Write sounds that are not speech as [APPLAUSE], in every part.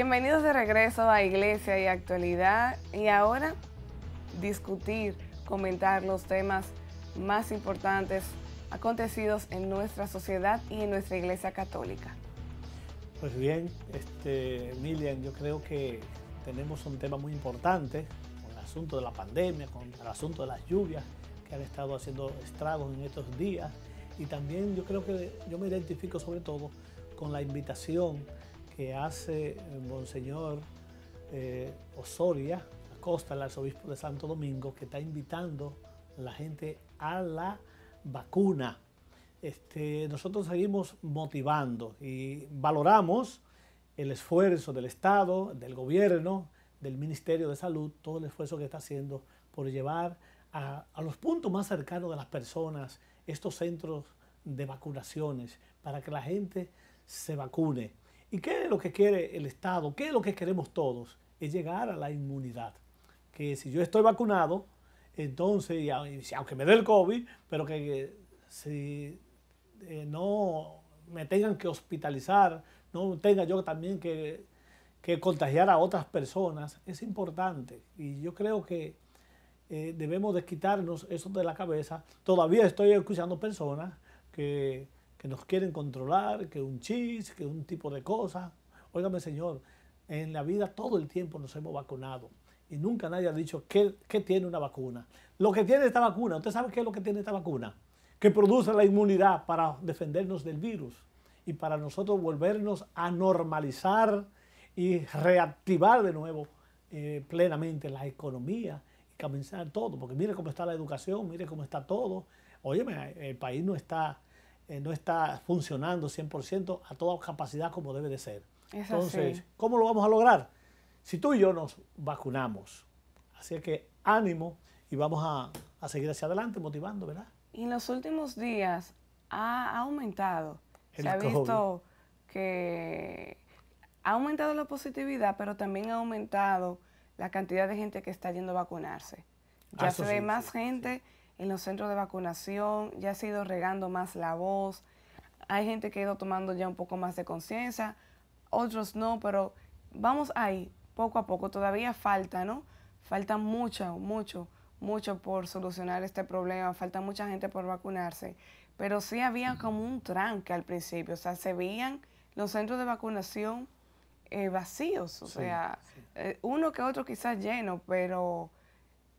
Bienvenidos de regreso a Iglesia y Actualidad y ahora discutir, comentar los temas más importantes acontecidos en nuestra sociedad y en nuestra Iglesia Católica. Pues bien, este, Milian, yo creo que tenemos un tema muy importante con el asunto de la pandemia, con el asunto de las lluvias que han estado haciendo estragos en estos días y también yo creo que yo me identifico sobre todo con la invitación que hace el Monseñor eh, Osoria Acosta, el arzobispo de Santo Domingo, que está invitando a la gente a la vacuna. Este, nosotros seguimos motivando y valoramos el esfuerzo del Estado, del gobierno, del Ministerio de Salud, todo el esfuerzo que está haciendo por llevar a los puntos más cercanos de las personas estos centros de vacunaciones para que la gente se vacune. ¿Y qué es lo que quiere el Estado? ¿Qué es lo que queremos todos? Es llegar a la inmunidad. Que si yo estoy vacunado, entonces, aunque me dé el COVID, pero que si eh, no me tengan que hospitalizar, no tenga yo también que, que contagiar a otras personas, es importante. Y yo creo que eh, debemos de quitarnos eso de la cabeza. Todavía estoy escuchando personas que que nos quieren controlar, que un chis, que un tipo de cosas. Óigame, Señor, en la vida todo el tiempo nos hemos vacunado y nunca nadie ha dicho qué, tiene una vacuna. Lo que tiene esta vacuna, ¿usted sabe qué es lo que tiene esta vacuna? Que produce la inmunidad para defendernos del virus y para nosotros volvernos a normalizar y reactivar de nuevo eh, plenamente la economía y comenzar todo. Porque mire cómo está la educación, mire cómo está todo. Óyeme, el país no está eh, no está funcionando 100% a toda capacidad como debe de ser. Entonces, ¿cómo lo vamos a lograr? Si tú y yo nos vacunamos. Así que ánimo y vamos a, seguir hacia adelante motivando, ¿verdad? Y en los últimos días ha aumentado. Se ha visto que ha aumentado la positividad, pero también ha aumentado la cantidad de gente que está yendo a vacunarse. Ya ah, se ve más gente en los centros de vacunación, ya se ha ido regando más la voz, hay gente que ha ido tomando ya un poco más de conciencia, otros no, pero vamos ahí, poco a poco, todavía falta, ¿no? Falta mucho, mucho, mucho por solucionar este problema, falta mucha gente por vacunarse, pero sí había como un tranque al principio, o sea, se veían los centros de vacunación eh, vacíos, o sea, eh, uno que otro quizás lleno, pero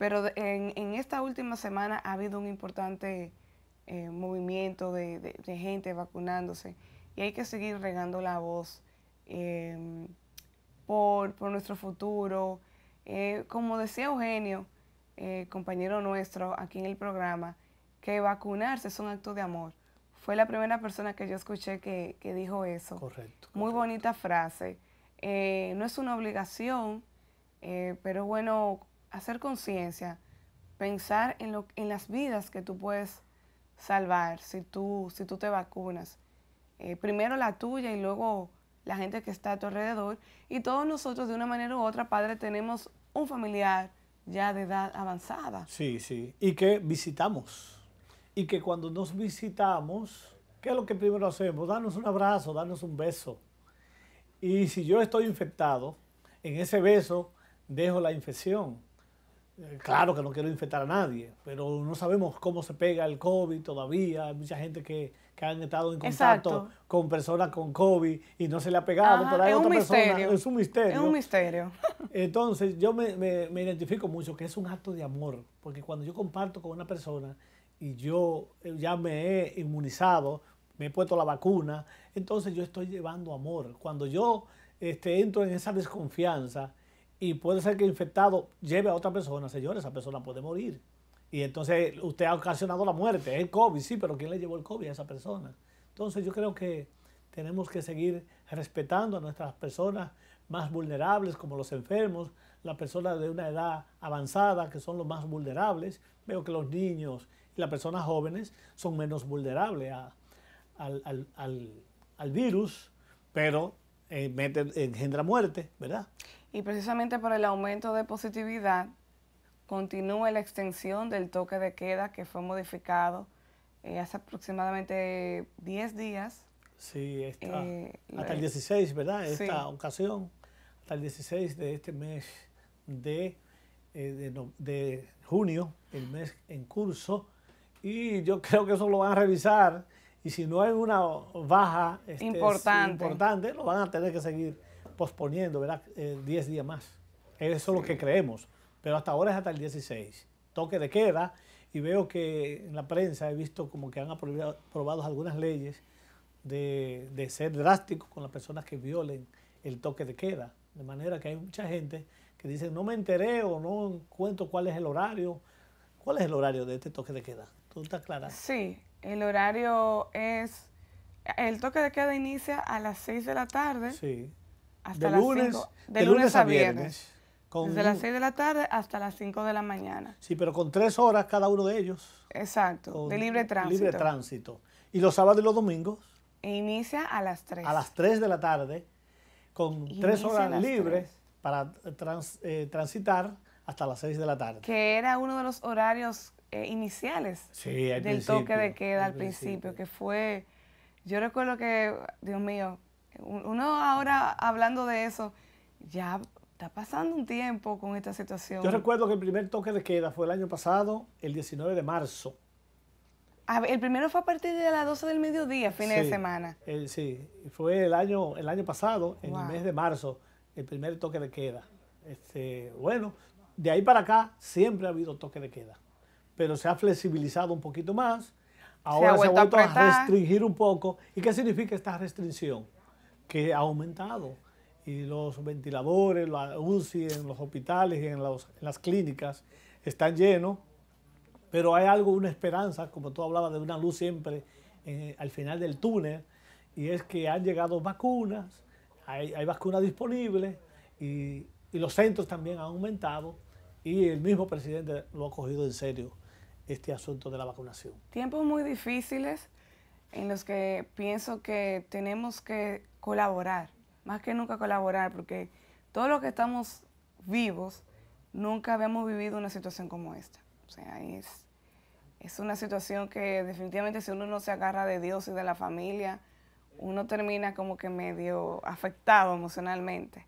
pero en, esta última semana ha habido un importante eh, movimiento de, gente vacunándose y hay que seguir regando la voz em, por, nuestro futuro. Eh, como decía Eugenio, eh, compañero nuestro aquí en el programa, que vacunarse es un acto de amor. Fue la primera persona que yo escuché que, dijo eso. Correcto. Muy bonita frase. no es una obligación, pero bueno hacer conciencia, pensar en, lo, en las vidas que tú puedes salvar si tú, si tú te vacunas. Eh, primero la tuya y luego la gente que está a tu alrededor. Y todos nosotros, de una manera u otra, padre, tenemos un familiar ya de edad avanzada. Sí, sí. Y que visitamos. Y que cuando nos visitamos, ¿qué es lo que primero hacemos? Darnos un abrazo, darnos un beso. Y si yo estoy infectado, en ese beso dejo la infección. Eh, claro que no quiero infectar a nadie, pero no sabemos cómo se pega el COVID todavía. Hay mucha gente que, que han estado en contacto con personas con COVID y no se le ha pegado, pero hay es otra un persona. Misterio. Es un misterio. Es un misterio. [LAUGHS] Entonces, yo me, me, me, identifico mucho que es un acto de amor, porque cuando yo comparto con una persona y yo eh, ya me he inmunizado, me he puesto la vacuna, entonces yo estoy llevando amor. Cuando yo este, entro en esa desconfianza, y puede ser que el infectado lleve a otra persona, señores, esa persona puede morir. Y entonces usted ha ocasionado la muerte, el COVID, sí, pero ¿quién le llevó el COVID a esa persona? Entonces yo creo que tenemos que seguir respetando a nuestras personas más vulnerables, como los enfermos, las personas de una edad avanzada, que son los más vulnerables. Veo que los niños y las personas jóvenes son menos vulnerables al, virus, pero eh, engendra muerte, ¿verdad? Y precisamente por el aumento de positividad, continúa la extensión del toque de queda que fue modificado eh, hace aproximadamente 10 días. Sí, está, eh, hasta el 16, ¿verdad? Esta ocasión, hasta el 16 de este mes de, eh, de, junio, el mes en curso, y yo [LAUGHS] creo que eso lo van a revisar, y si no hay una baja este, importante. importante, lo van a tener que seguir posponiendo, ¿verdad? 10 días más. Eso es lo que creemos, pero hasta ahora es hasta el 16. Toque de queda, y veo que en la prensa he visto como que han aprobado, algunas leyes de, de ser drásticos con las personas que violen el toque de queda. De manera que hay mucha gente que dice, no me enteré o no encuentro cuál es el horario. ¿Cuál es el horario de este toque de queda? ¿Tú estás clara? Sí, el horario es... El toque de queda inicia a las 6 de la tarde. Sí. Hasta de las lunes, de, lunes, a viernes. Desde las 6 de la tarde hasta las 5 de la mañana. Sí, pero con tres horas cada uno de ellos. Exacto, de libre tránsito. Libre tránsito. ¿Y los sábados y los domingos? E inicia a las 3. A las 3 de la tarde, con tres horas libres para eh, transitar hasta las 6 de la tarde. Que era uno de los horarios eh, iniciales del toque de queda al principio, que fue, yo recuerdo que, Dios mío, uno ahora hablando de eso, ya está pasando un tiempo con esta situación. Yo recuerdo que el primer toque de queda fue el año pasado, el 19 de marzo. el primero fue a partir de las 12 del mediodía, fines de semana. sí, fue el año, el año pasado, en el mes de marzo, el primer toque de queda. Este, bueno, de ahí para acá siempre ha habido toque de queda, pero se ha flexibilizado un poquito más. Ahora se ha vuelto, a, restringir un poco. ¿Y qué significa esta restricción? Que ha aumentado y los ventiladores, la UCI en los hospitales y en, las clínicas están llenos, pero hay algo, una esperanza, como tú hablabas de una luz siempre al final del túnel, y es que han llegado vacunas, hay, vacunas disponibles y, y, los centros también han aumentado y el mismo presidente lo ha cogido en serio este asunto de la vacunación. Tiempos muy difíciles en los que pienso que tenemos que colaborar más que nunca colaborar, porque todos los que estamos vivos nunca habíamos vivido una situación como esta. O sea, es, es una situación que definitivamente si uno no se agarra de Dios y de la familia, uno termina como que medio afectado emocionalmente,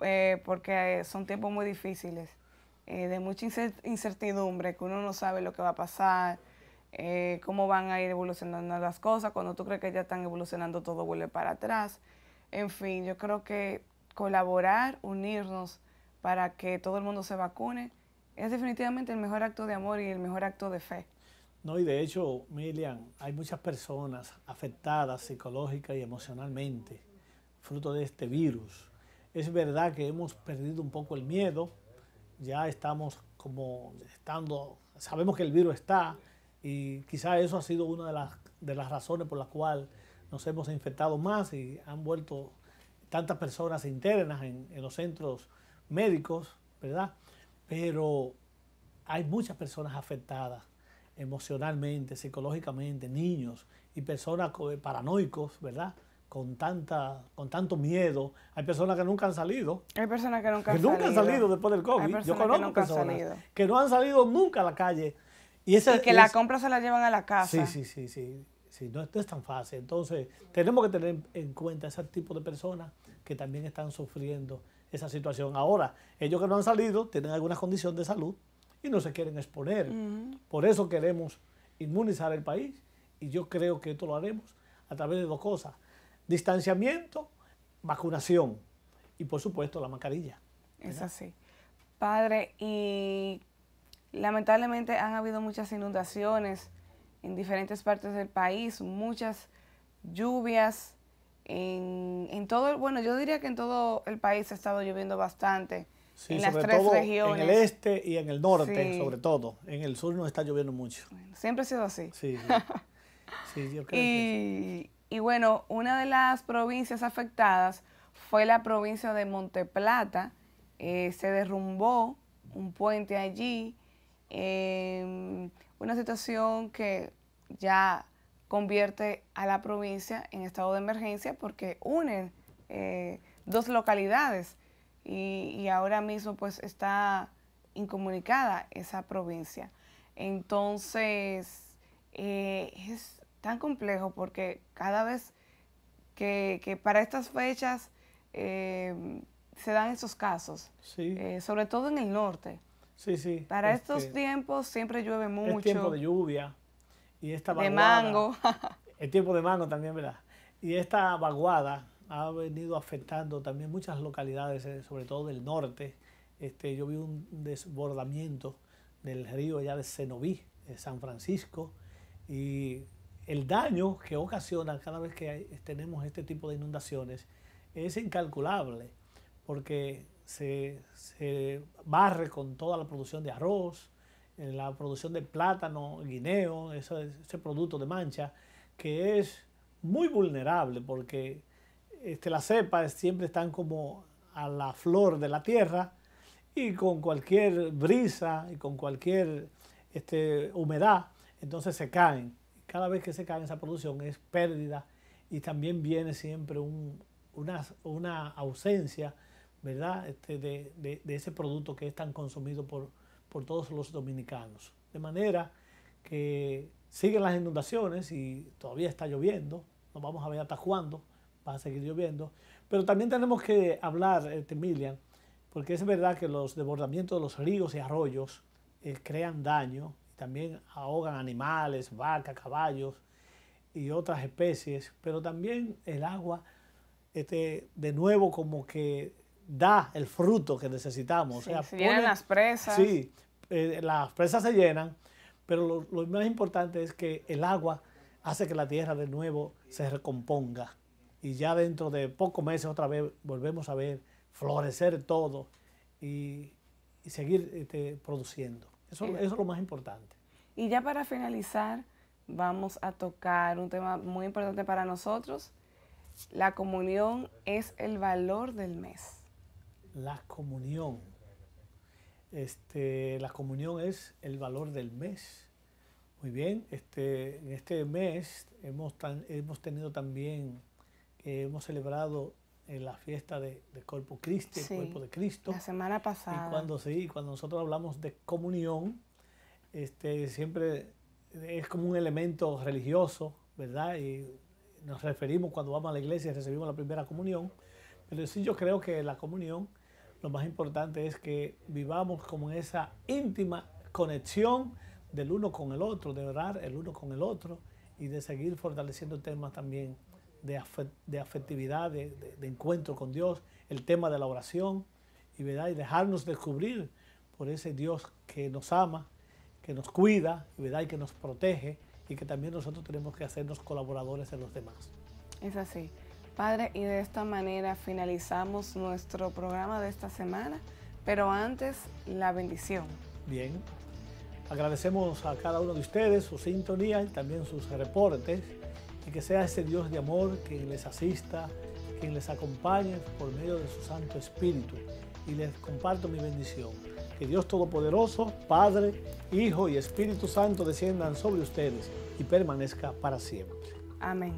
eh, porque son tiempos muy difíciles, eh, de mucha incertidumbre, que uno no sabe lo que va a pasar, eh, cómo van a ir evolucionando las cosas, cuando tú crees que ya están evolucionando todo vuelve para atrás. En fin, yo creo que colaborar, unirnos para que todo el mundo se vacune, es definitivamente el mejor acto de amor y el mejor acto de fe. No, y de hecho, Milian, hay muchas personas afectadas psicológica y emocionalmente, fruto de este virus. Es verdad que hemos perdido un poco el miedo, ya estamos como estando, sabemos que el virus está y quizá eso ha sido una de las, de las razones por las cuales nos hemos infectado más y han vuelto tantas personas internas en, los centros médicos, ¿verdad? Pero hay muchas personas afectadas emocionalmente, psicológicamente, niños y personas paranoicos, ¿verdad? Con, tanta, con tanto miedo. Hay personas que nunca han salido. Hay personas que nunca han salido. nunca han salido después del COVID. Yo conozco personas que no han salido nunca a la calle. Y, que la compra se la llevan a la casa. Sí, sí, sí, sí. Sí, no, es tan fácil. Entonces, tenemos que tener en cuenta ese tipo de personas que también están sufriendo esa situación. Ahora, ellos que no han salido tienen alguna condición de salud y no se quieren exponer. Por eso queremos inmunizar el país y yo creo que esto lo haremos a través de dos cosas. Distanciamiento, vacunación y por supuesto la mascarilla. Es así. Padre, y lamentablemente han habido muchas inundaciones en diferentes partes del país, muchas lluvias. En, todo, bueno, yo diría que en todo el país ha estado lloviendo bastante. en las tres regiones. En el este y en el norte, sobre todo. En el sur no está lloviendo mucho. siempre ha sido así. Sí, sí. yo creo y, y bueno, una de las provincias afectadas fue la provincia de Monteplata. Eh, se derrumbó un puente allí. Eh, una situación que ya convierte a la provincia en estado de emergencia porque unen eh, dos localidades y, ahora mismo pues está incomunicada esa provincia. Entonces eh, es tan complejo porque cada vez que, para estas fechas eh, se dan esos casos, sí. Eh, sobre todo en el norte. Sí, sí. Para este, estos tiempos siempre llueve mucho. Es tiempo de lluvia y esta vaguada, De mango. [LAUGHS] el tiempo de mango también, ¿verdad? Y esta vaguada ha venido afectando también muchas localidades, eh, sobre todo del norte. Este, yo vi un desbordamiento del río allá de Cenoví, de San Francisco, y el daño que ocasiona cada vez que tenemos este tipo de inundaciones es incalculable, porque se, barre con toda la producción de arroz, la producción de plátano, guineo, ese, ese producto de mancha, que es muy vulnerable porque este, las cepas siempre están como a la flor de la tierra y con cualquier brisa y con cualquier este, humedad, entonces se caen. Cada vez que se cae esa producción es pérdida y también viene siempre una, una, ausencia ¿verdad? Este, de, de, ese producto que es tan consumido por, por todos los dominicanos. De manera que siguen las inundaciones y todavía está lloviendo, no vamos a ver hasta cuándo va a seguir lloviendo, pero también tenemos que hablar, este, Emilian, porque es verdad que los desbordamientos de los ríos y arroyos eh, crean daño, también ahogan animales, vacas, caballos y otras especies, pero también el agua, este, de nuevo, como que da el fruto que necesitamos. se llenan las presas. Sí, eh, las presas se llenan, pero lo, más importante es que el agua hace que la tierra de nuevo se recomponga. Y ya dentro de pocos meses otra vez volvemos a ver florecer todo y, seguir este, produciendo. Eso, eso es lo más importante. Y ya para finalizar, vamos a tocar un tema muy importante para nosotros. La comunión es el valor del mes. La comunión. Este, la comunión es el valor del mes. Muy bien, este, en este mes hemos, hemos tenido también, eh, hemos celebrado en la fiesta de, de Christi, el cuerpo de Cristo. La semana pasada. Y cuando, sí, cuando nosotros hablamos de comunión, este, siempre es como un elemento religioso, ¿verdad? Y nos referimos cuando vamos a la iglesia y recibimos la primera comunión. Pero sí yo creo que la comunión, lo más importante es que vivamos como en esa íntima conexión del uno con el otro, de orar el uno con el otro y de seguir fortaleciendo temas también de, de afectividad, de, encuentro con Dios, el tema de la oración y, ¿verdad? y dejarnos descubrir por ese Dios que nos ama, que nos cuida ¿verdad? y que nos protege y que también nosotros tenemos que hacernos colaboradores de los demás. Es así. Padre, y de esta manera finalizamos nuestro programa de esta semana, pero antes la bendición. Bien, Agradecemos a cada uno de ustedes su sintonía y también sus reportes y que sea ese Dios de amor quien les asista, quien les acompañe por medio de su Santo Espíritu. Y les comparto mi bendición. Que Dios Todopoderoso, Padre, Hijo y Espíritu Santo desciendan sobre ustedes y permanezca para siempre. Amén.